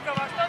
中、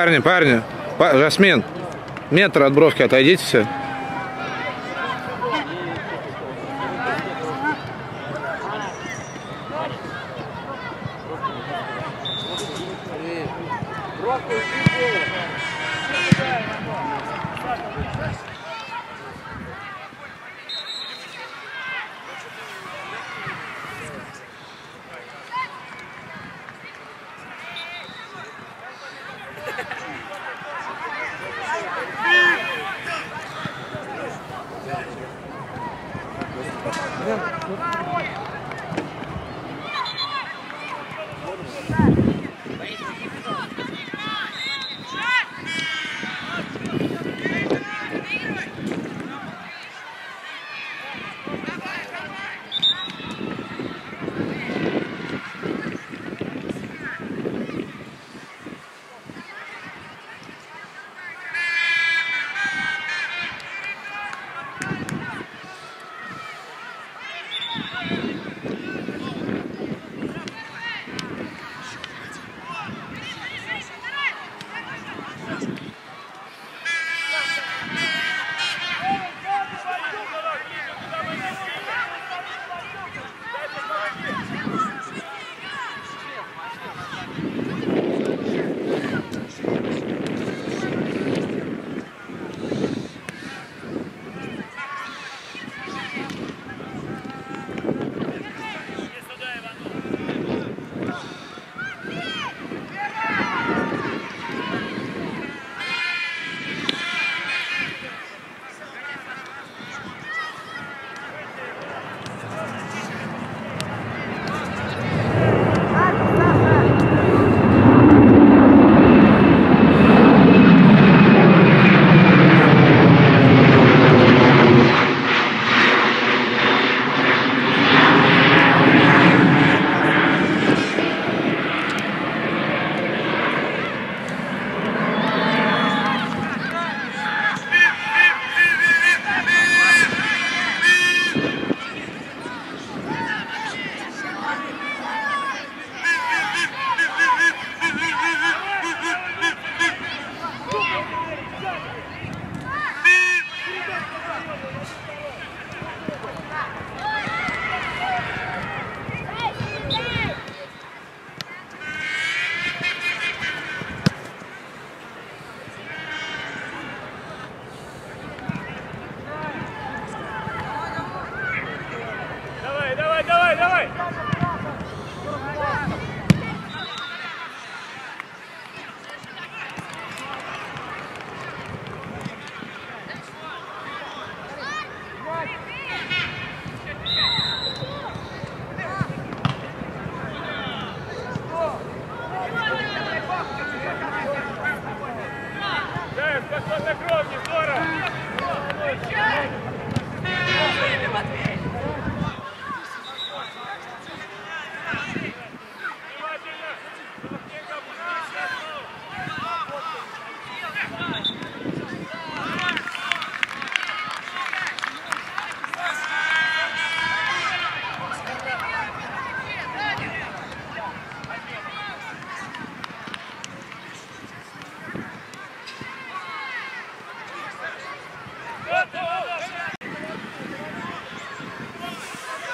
Парни, парни, па- Жасмин, метр от бровки отойдите все.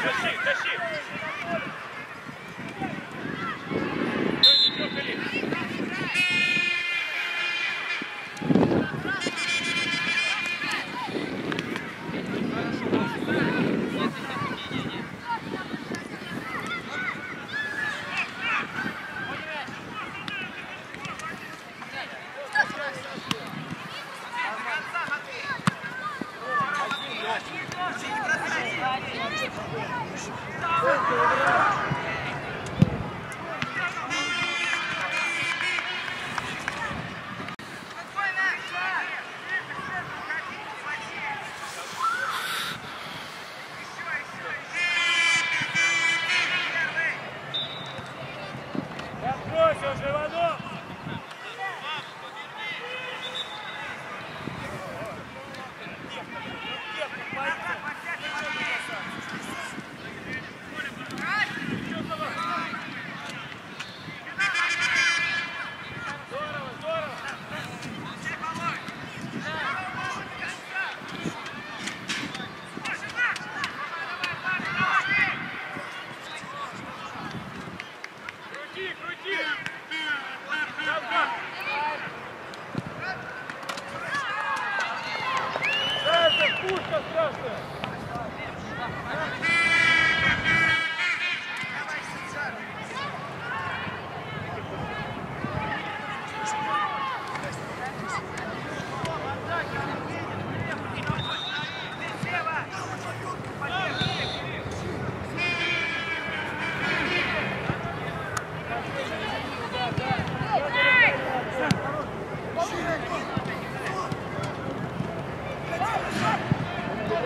Тащи, тащи!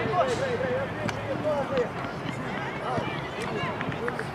Thank you.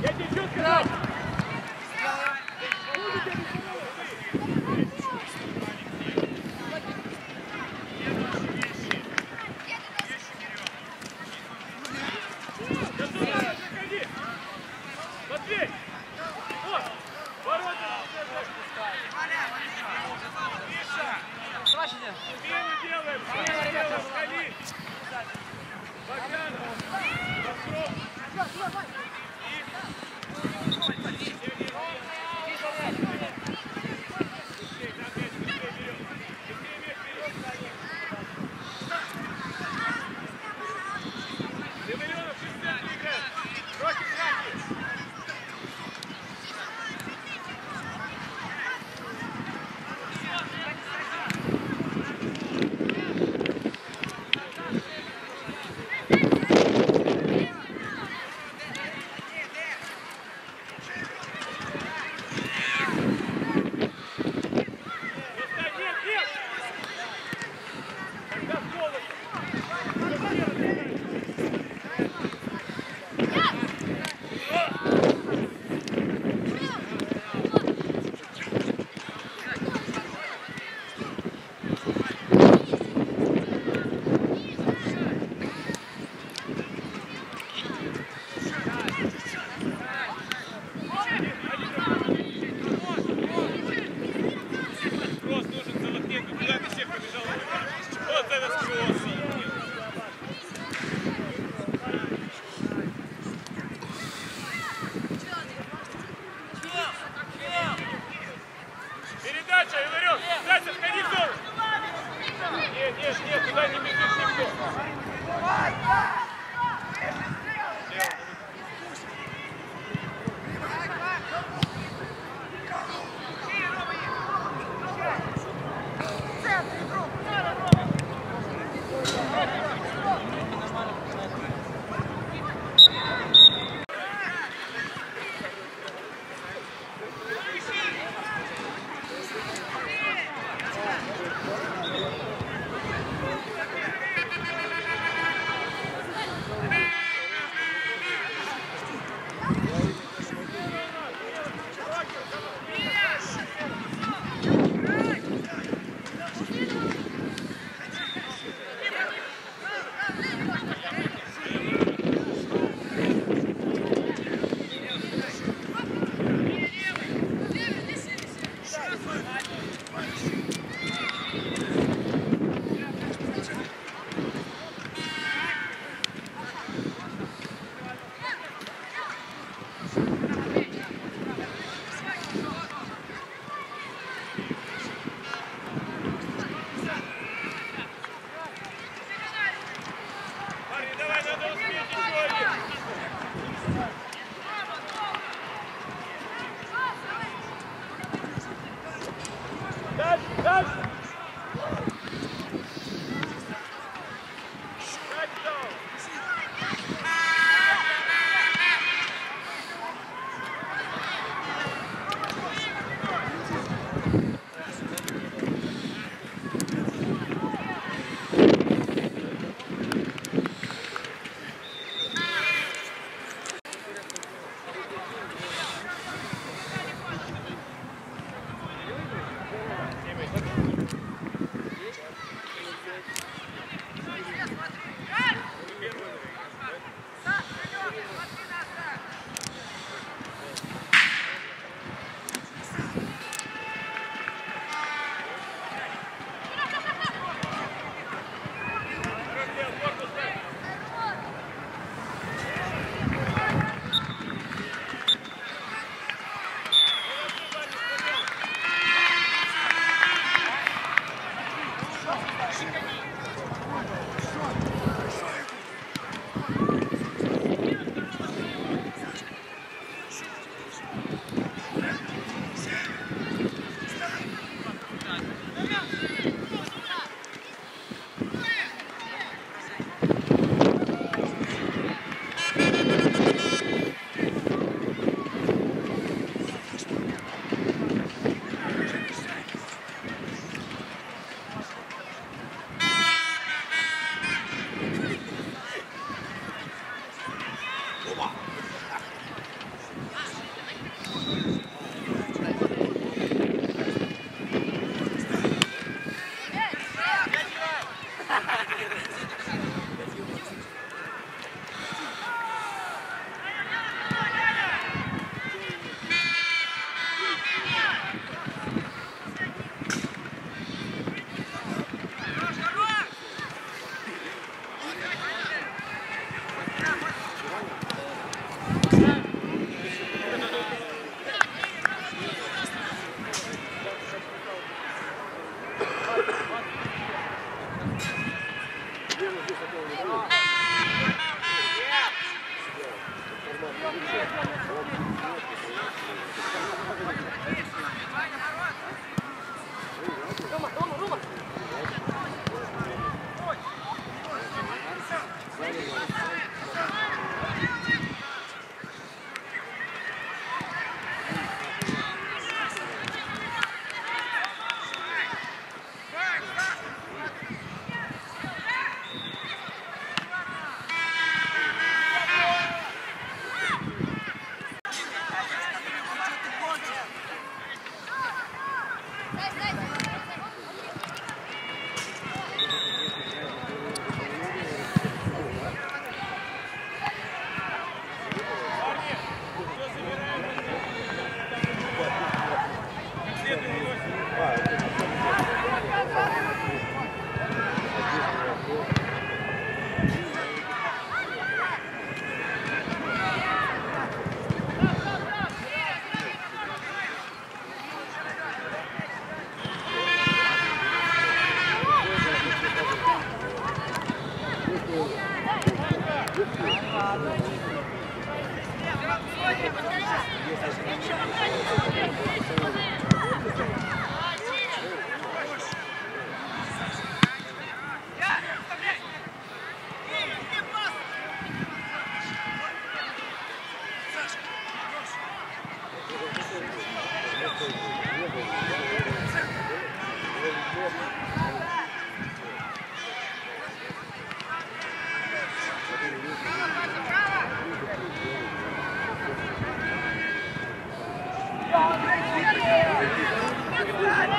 Я тебе что сказал?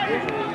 Давай,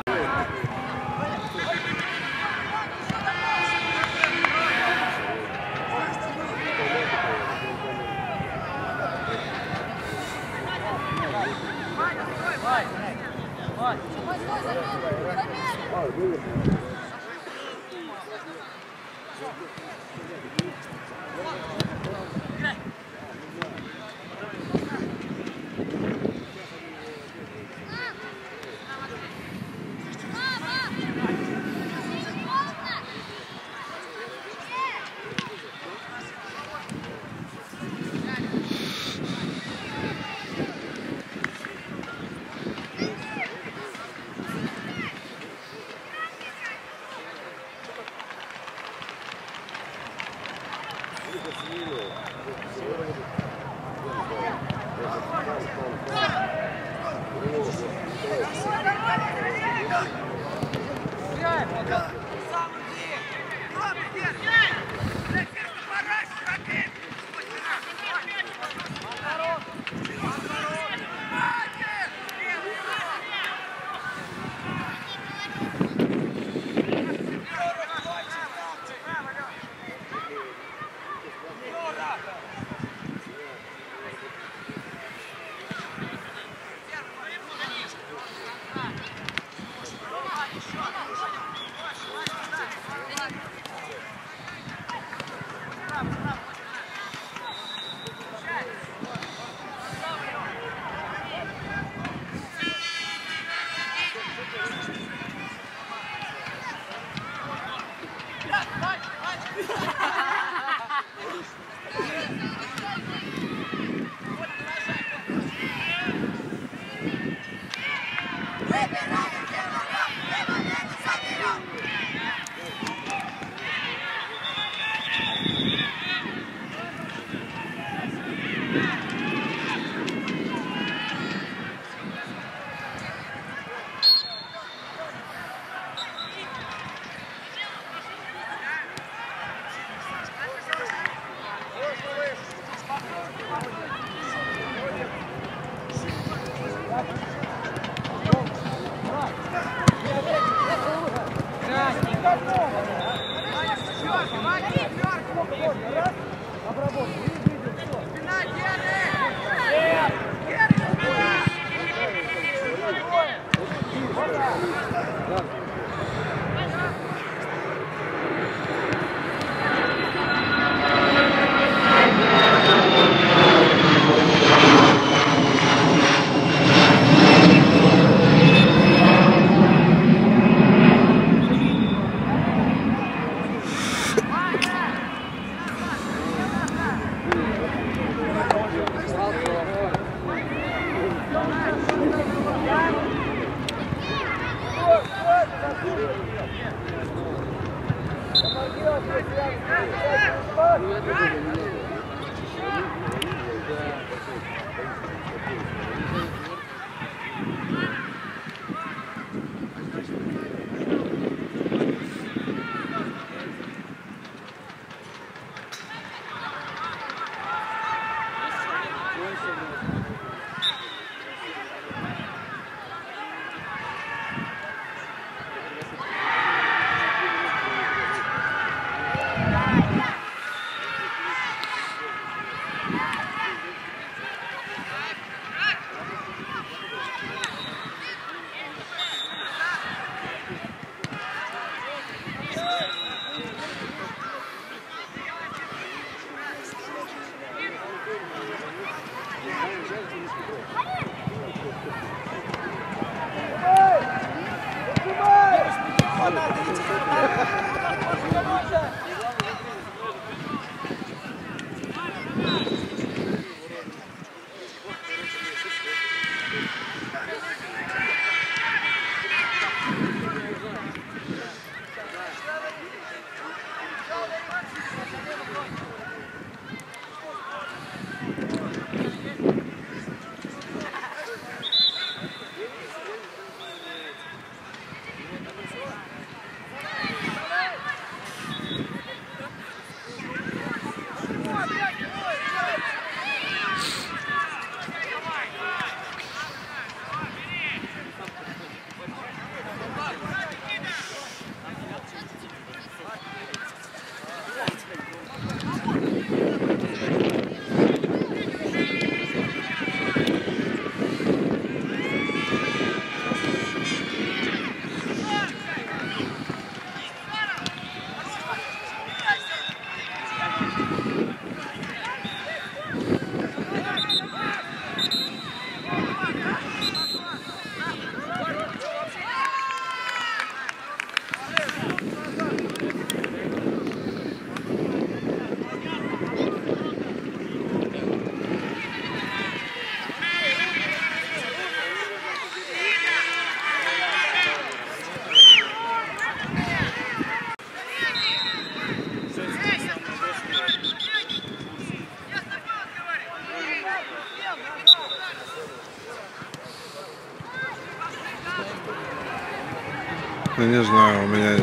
Ну, не знаю, у меня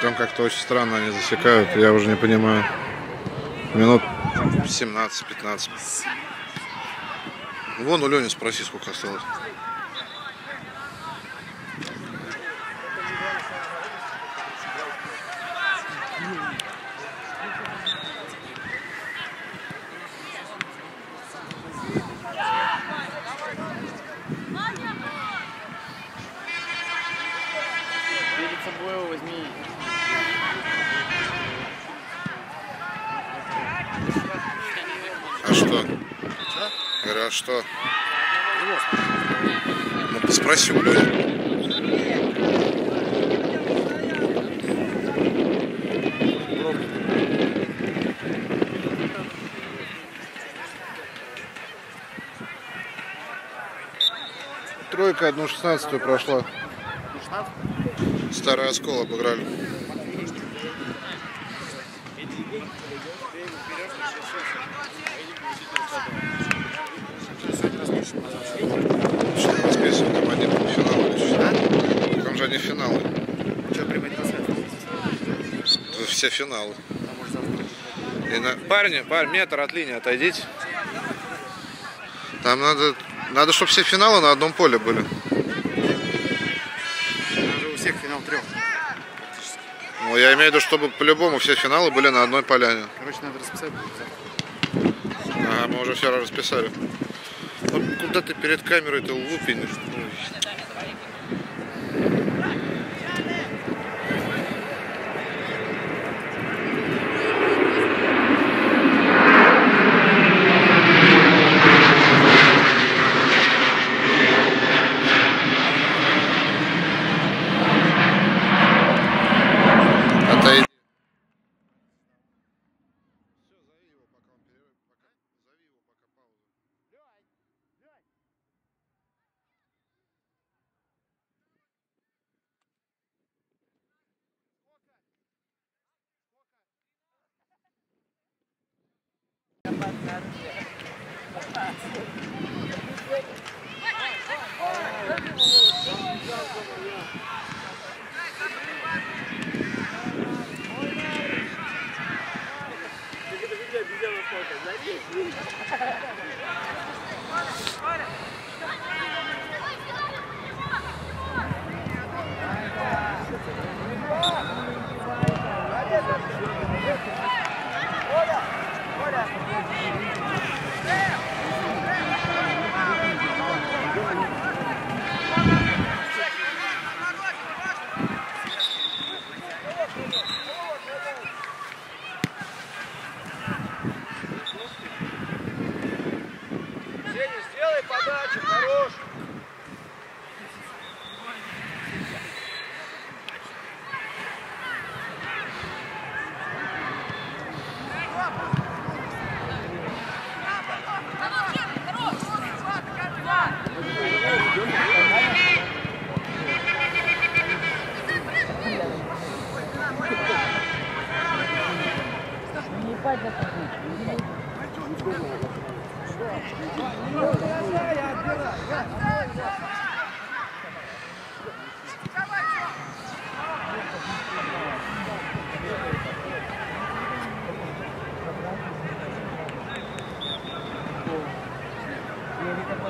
там как-то очень странно они засекают, я уже не понимаю. Минут 17-15. Вон у Лени спроси, сколько осталось. 16 прошла. старая оскол обыграли. Что мы списывают Там один финал? Там же они финалы. Все финалы. И на... Парни, парни, метр от линии отойдите. Там надо, надо, чтобы все финалы на одном поле были. Я имею в виду, чтобы по-любому все финалы были на одной поляне. Короче, надо расписать будет. Ага, мы уже вчера расписали. Ну, куда ты перед камерой-то лупинишь? Выступать за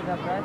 Забрать.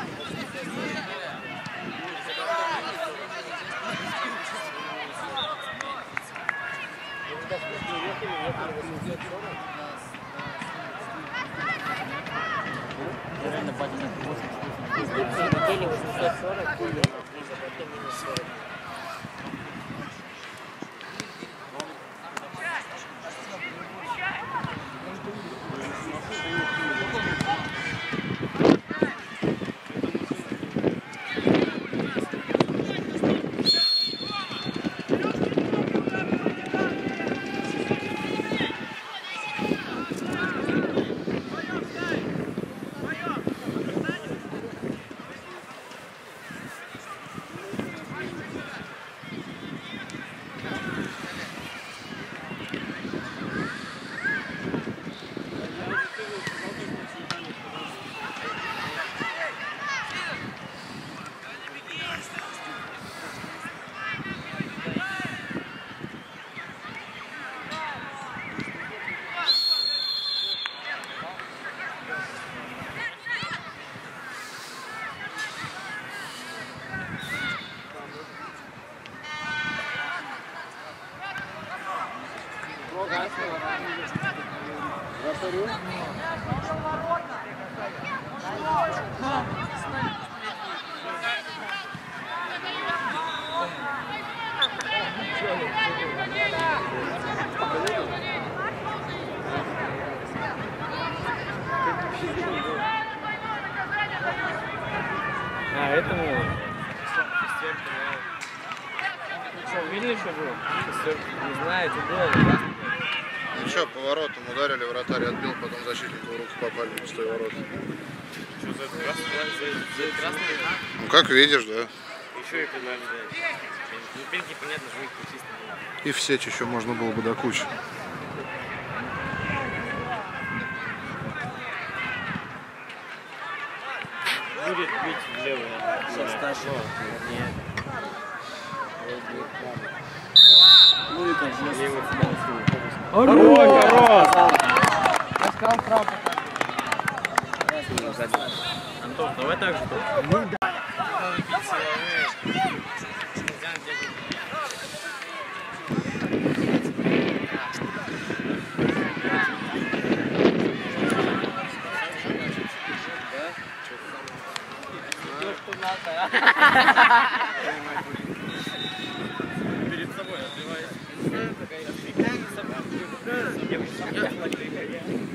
как видишь, да. Еще и когда Ну, пенки, понятно, же их чисто. И в сечь еще можно было бы до кучи. Будет бить влево. Со. Левый Хорош, хорош! Антон, давай так же.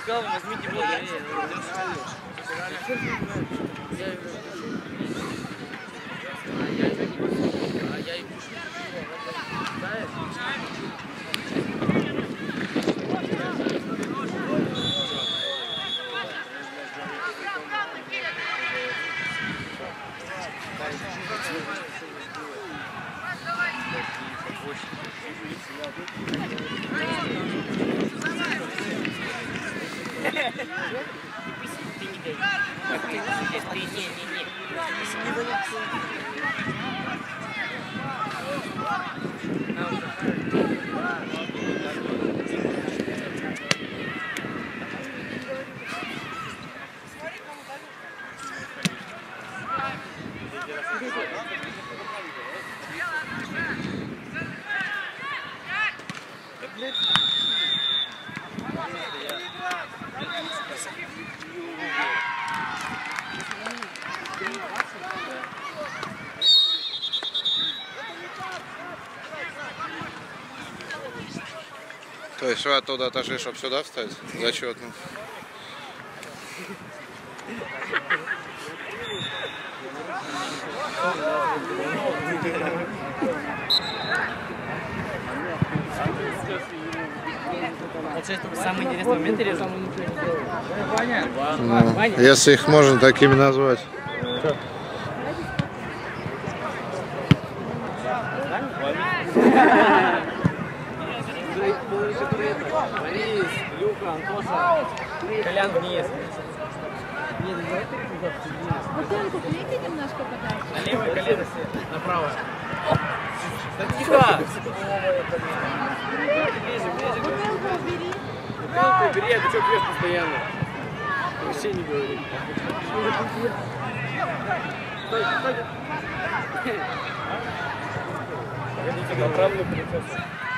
сказал, возьмите блок. То есть вы оттуда отошли, чтобы сюда встать? Зачетно. Получается, самый интересный момент или самый Ну, если их можно такими назвать. Борис, Люка, Антоша, Колян вниз. Бутылку клейте немножко подальше. На левое колено себе, направо. Да тихо! Ближе, ближе. Бутылку убери. Бутылку бери, а ты что пьешь постоянно? Вообще не говори. Стой, стой. Погодите, направо принцесса. удар.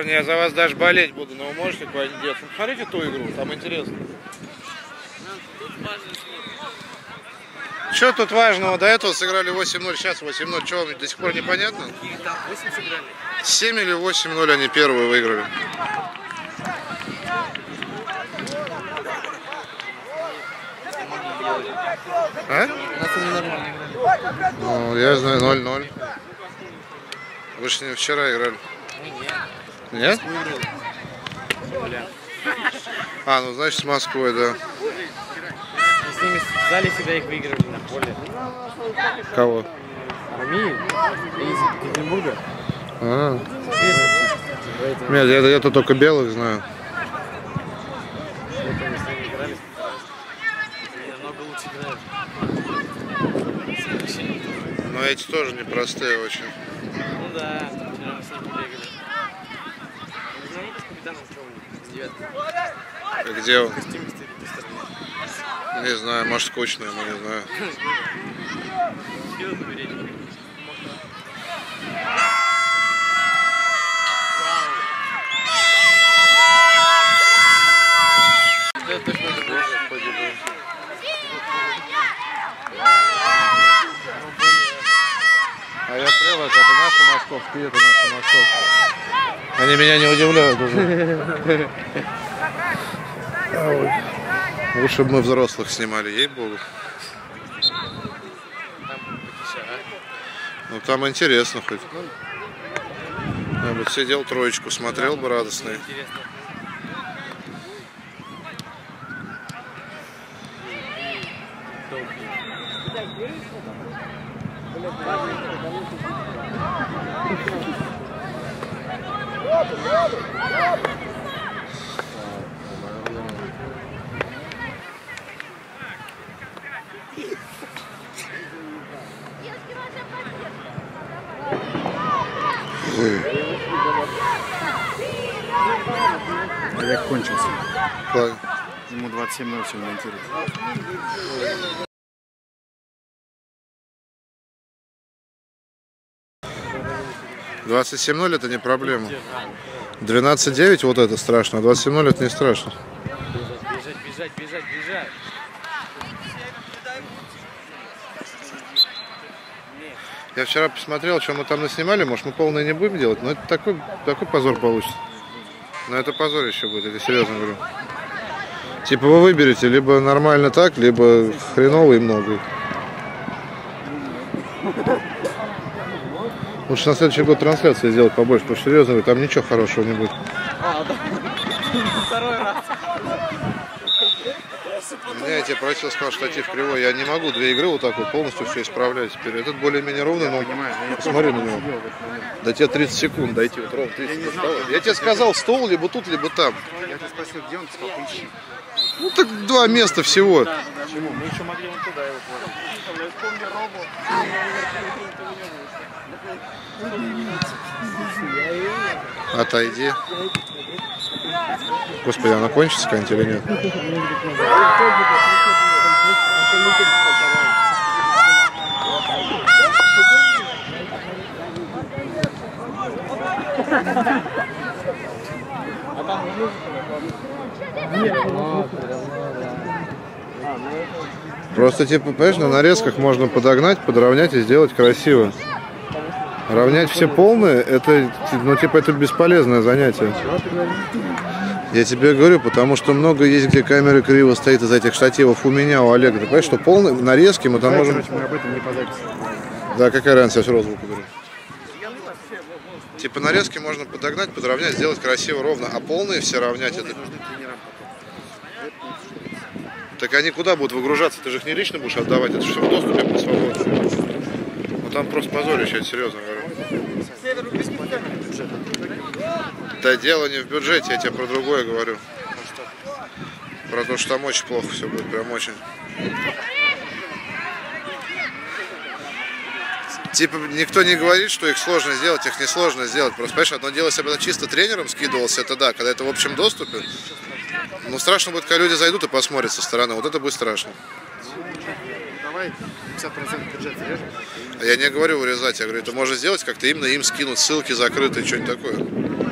Парни, я за вас даже болеть буду, но вы можете куда-нибудь деться? Смотрите ту игру, там интересно. Что тут важного? До этого сыграли 8-0, сейчас 8-0. Что вам до сих пор непонятно? 7 или 8-0 они первые выиграли. А? Ну, я знаю, 0-0. Вы же не вчера играли. Нет? А, ну значит с Москвой, да. С ними в зале всегда их выигрывали на поле. Кого? Армии из Петербурга. А. Поэтому нет, я, я-то только белых знаю. мы. Но эти тоже непростые очень. Ну да, вчера мы с ними бегали. Не знаю, с капитаном что девятый. А где он? Не знаю, может скучно ему, не знаю. А я привык, это наши московские, это наши московские. Они меня не удивляют уже. Лучше бы мы взрослых снимали, ей-богу. Ну там интересно хоть. Я бы сидел троечку, смотрел бы радостный. Интересно. Олег кончился. Ему 27 все монтирует. 27-0 это не проблема. 12-9 вот это страшно, а 27-0 это не страшно. Бежать, бежать, бежать, бежать. Я вчера посмотрел, что мы там наснимали, может мы полное не будем делать, но это такой, такой позор получится. Но это позор еще будет, это серьезно говорю. Типа вы выберете либо нормально так, либо хреново и много. Лучше на следующий год трансляции сделать побольше, потому что серьезно там ничего хорошего не будет. Второй раз. Меня я тебе просил, сказал, штатив кривой. Я не могу две игры вот так вот полностью все исправлять теперь. Этот более-менее ровный, но Понимаешь, я посмотри на него. До тебе 30 секунд дойти, вот ровно 30 не знал, секунд. что Я тебе сказал, стол либо тут, либо там. Я тебя спросил, где он, ты сказал, поищи. Ну так два места всего. Почему? Мы еще могли вон туда его положить. Отойди. Господи, она кончится какая-нибудь или нет? Просто типа, понимаешь, на нарезках можно подогнать, подровнять и сделать красиво. Равнять все полные, это, ну, типа, это бесполезное занятие. Я тебе говорю, потому что много есть, где камера криво стоит из этих штативов у меня, у Олега. Ты понимаешь, что полные нарезки мы там можем... мы об этом не по записи. Да, какая разница, я все равно звук уберу. Типа нарезки можно подогнать, подровнять, сделать красиво, ровно, а полные все равнять это... Так они куда будут выгружаться? Ты же их не лично будешь отдавать, это все в доступе по свободе. Ну там просто позорище, серьезно говорю. Да дело не в бюджете, я тебе про другое говорю. Про то, что там очень плохо все будет, прям очень. Типа никто не говорит, что их сложно сделать, их несложно сделать. Просто, понимаешь, одно дело, если бы чисто тренером скидывался, это да, когда это в общем доступе. Но страшно будет, когда люди зайдут и посмотрят со стороны. Вот это будет страшно. Давай 50% бюджета режем. Я не говорю урезать, я говорю, это можно сделать как-то именно им скинуть ссылки закрытые, что-нибудь такое.